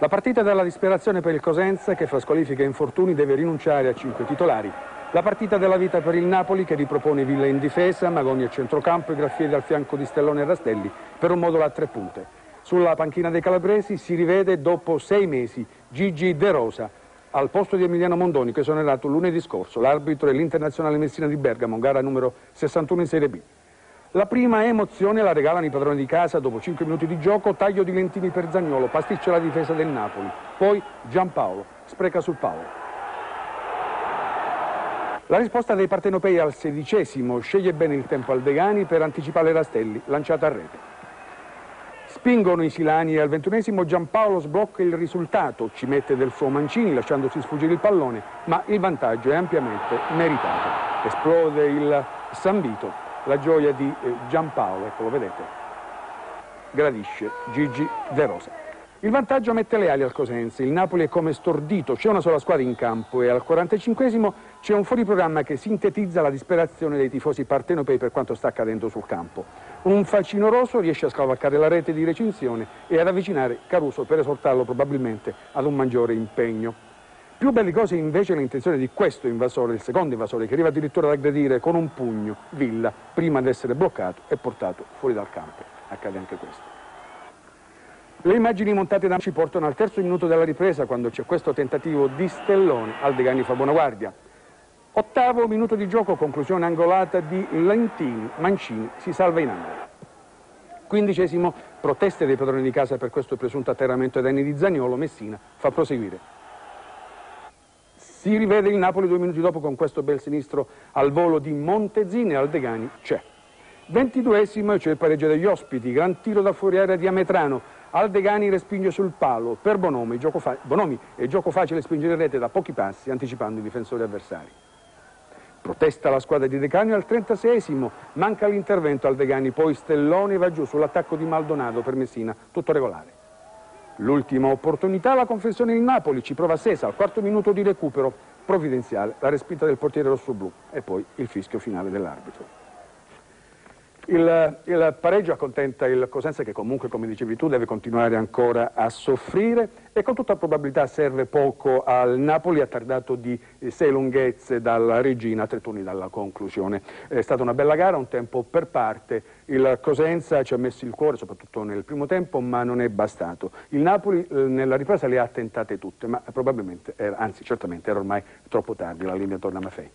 La partita della disperazione per il Cosenza che fra squalifiche e infortuni deve rinunciare a cinque titolari. La partita della vita per il Napoli che ripropone Villa in difesa, Magoni a centrocampo e Graffieri al fianco di Stellone e Rastelli per un modulo a tre punte. Sulla panchina dei calabresi si rivede dopo sei mesi Gigi De Rosa al posto di Emiliano Mondoni che esonerato lunedì scorso. L'arbitro è l'Internazionale Messina di Bergamo, gara numero 61 in Serie B. La prima emozione la regalano i padroni di casa dopo 5 minuti di gioco, taglio di Lentini per Zagnolo, pasticcia la difesa del Napoli. Poi Giampaolo, spreca sul Paolo. La risposta dei partenopei al sedicesimo sceglie bene il tempo al Degani per anticipare Rastelli, lanciata a rete. Spingono i Silani e al ventunesimo Giampaolo sblocca il risultato, ci mette del suo Mancini lasciandosi sfuggire il pallone, ma il vantaggio è ampiamente meritato. Esplode il San Vito la gioia di eh, Giampaolo, ecco lo vedete, gradisce Gigi De Rosa. Il vantaggio mette le ali al Cosenza, il Napoli è come stordito, c'è una sola squadra in campo e al 45 c'è un fuoriprogramma che sintetizza la disperazione dei tifosi partenopei per quanto sta accadendo sul campo. Un faccino rosso riesce a scavalcare la rete di recinzione e ad avvicinare Caruso per esortarlo probabilmente ad un maggiore impegno. Più bellicosa invece l'intenzione di questo invasore, il secondo invasore, che arriva addirittura ad aggredire con un pugno Villa prima di essere bloccato e portato fuori dal campo. Accade anche questo. Le immagini montate da ci portano al terzo minuto della ripresa quando c'è questo tentativo di Stellone, Aldegani fa buona guardia. Ottavo minuto di gioco, conclusione angolata di Lentini, Mancini si salva in angolo. Quindicesimo, proteste dei padroni di casa per questo presunto atterramento ai danni di Zagnolo, Messina fa proseguire si rivede il Napoli due minuti dopo con questo bel sinistro al volo di Montezine, Aldegani c'è. Ventiduesimo c'è il pareggio degli ospiti, gran tiro da fuori area di Ametrano, Aldegani respinge sul palo, per Bonomi, gioco Bonomi è gioco facile spingere in rete da pochi passi anticipando i difensori avversari. Protesta la squadra di Decanio al 36esimo, manca l'intervento Aldegani, poi Stelloni va giù sull'attacco di Maldonado per Messina, tutto regolare. L'ultima opportunità la confessione in Napoli, ci prova Sesa al quarto minuto di recupero provvidenziale, la respinta del portiere rossoblu e poi il fischio finale dell'arbitro. Il, il, pareggio accontenta il Cosenza che comunque, come dicevi tu, deve continuare ancora a soffrire e con tutta probabilità serve poco al Napoli, attardato di sei lunghezze dalla regina, tre turni dalla conclusione. È stata una bella gara, un tempo per parte, il Cosenza ci ha messo il cuore, soprattutto nel primo tempo, ma non è bastato. Il Napoli eh, nella ripresa le ha tentate tutte, ma probabilmente, era, anzi certamente era ormai troppo tardi, la linea torna a Maffei.